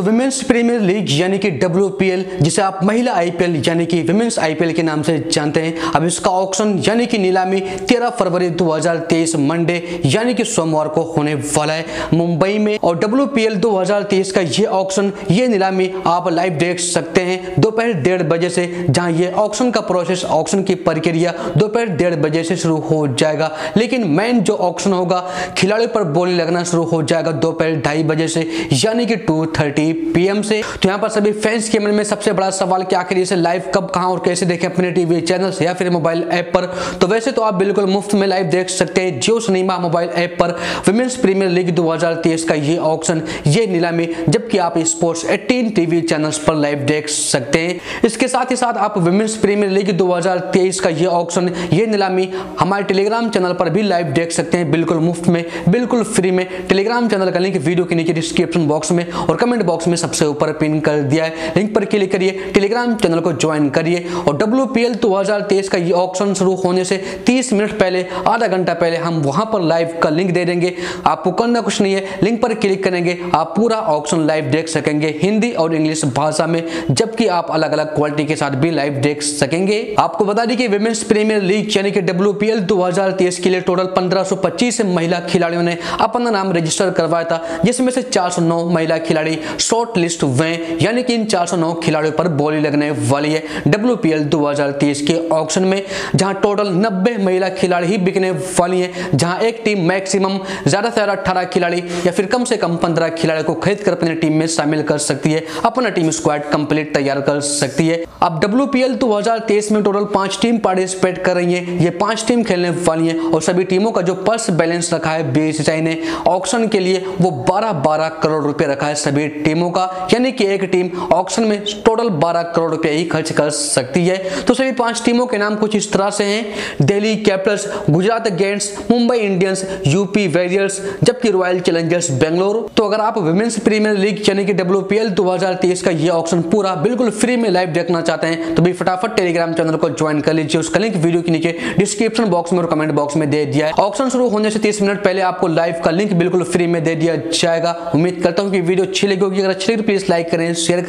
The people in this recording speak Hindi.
तो विमेंस प्रीमियर लीग यानी कि डब्ल्यूपीएल जिसे आप महिला आईपीएल यानी कि विमेंस आईपीएल के नाम से जानते हैं, अब इसका ऑक्शन यानी कि नीलामी 13 फरवरी 2023 मंडे यानी कि सोमवार को होने वाला है। मुंबई में और डब्ल्यूपीएल 2023 का ये ऑक्शन ये नीलामी आप लाइव देख सकते हैं। दोपहर डेढ़ बजे से जहाँ ये ऑक्शन का प्रोसेस ऑक्शन की प्रक्रिया दोपहर डेढ़ बजे से शुरू हो जाएगा। लेकिन मेन जो ऑक्शन होगा, खिलाड़ी पर बोली लगना शुरू हो जाएगा दोपहर ढाई बजे से, यानी कि टू थर्टी पीएम से। तो यहाँ पर सभी फैंस के मन में सबसे बड़ा सवाल कि आखिर इसे लाइव कब, कहाँ और कैसे देखें अपने टीवी चैनल या फिर मोबाइल ऐप पर? तो वैसे तो आप बिल्कुल मुफ़्त में लाइव देख सकते हैं जियो सिनेमा मोबाइल ऐप पर विमेंस प्रीमियर लीग 2023 का ये ऑक्शन ये नीलामी, जबकि आप स्पोर्ट्स 18 टीवी चैनल्स पर लाइव देख सकते हैं। इसके साथ ही साथ आप विमेंस प्रीमियर लीग 2023 का ये ऑक्शन ये नीलामी हमारे टेलीग्राम चैनल पर भी लाइव देख सकते हैं। बिल्कुल मुफ़्त में, बिल्कुल फ्री में। टेलीग्राम चैनल का लिंक वीडियो के नीचे डिस्क्रिप्शन बॉक्स में और कमेंट बॉक्स में सबसे ऊपर पिन कर दिया है। लिंक पर क्लिक करिए टेलीग्राम चैनल को ज्वाइन करिए और डब्ल्यू पी एल का ये ऑप्शन शुरू होने से 30 मिनट पहले, आधा घंटा पहले हम वहाँ पर लाइव का लिंक दे देंगे। आपको करना कुछ नहीं है लिंक पर क्लिक करेंगे, आप पूरा ऑप्शन लाइव देख सकेंगे हिंदी और इंग्लिश भाषा में, जबकि आप अलग अलग क्वालिटी के साथ भी लाइव देख सकेंगे। आपको बता दी कि विमेंस प्रीमियर लीग यानी कि डब्ल्यू पी एल के लिए टोटल पंद्रह महिला खिलाड़ियों ने अपना नाम रजिस्टर करवाया था, जिसमें से 409 महिला खिलाड़ी शॉर्ट लिस्ट हुए यानी कि इन 409 खिलाड़ियों पर बोली लगने वाली है। डब्ल्यूपीएल 2023 के ऑक्शन में, जहाँ टोटल 90 महिला खिलाड़ी ही बिकने वाली हैं, जहाँ एक टीम मैक्सिमम ज़्यादा से ज़्यादा अठारह खिलाड़ी या फिर कम से कम पंद्रह खिलाड़ी को खरीद कर अपनी टीम में शामिल कर सकती है, अपना टीम स्क्वाड कंप्लीट तैयार कर सकती है। अब डब्ल्यू में टोटल पाँच टीम पार्टिसिपेट कर रही है, ये पाँच टीम खेलने वाली है, और सभी टीमों का जो पर्स बैलेंस रखा है बीसीसीआई ने ऑक्शन के लिए वो 12-12 करोड़ रुपए रखा है सभी टीमों का, यानी कि एक टीम ऑक्शन में टोटल 12 करोड़ रुपए ही खर्च कर सकती है। तो सभी पाँच टीमों के नाम कुछ इस तरह से हैं। Delhi capitals, Gujarat giants Mumbai Indians, UP warriors, जबकि रॉयल चैलेंजर्स बेंगलोर। तो अगर आप वुमेन्स प्रीमियर लीग, यानी कि डब्ल्यू पी का ये ऑप्शन पूरा बिल्कुल फ्री में लाइव देखना चाहते हैं तो भी फटाफट टेलीग्राम चैनल को ज्वाइन कर लीजिए। उसका लिंक वीडियो के नीचे डिस्क्रिप्शन बॉक्स में और कमेंट बॉक्स में दे दिया है। ऑप्शन शुरू होने से तीस मिनट पहले आपको लाइव का लिंक बिल्कुल फ्री में दे दिया जाएगा। उम्मीद करता हूँ कि वीडियो अच्छी लगी होगी। अगर अच्छी लगी तो प्लीज़ लाइक करें शेयर करें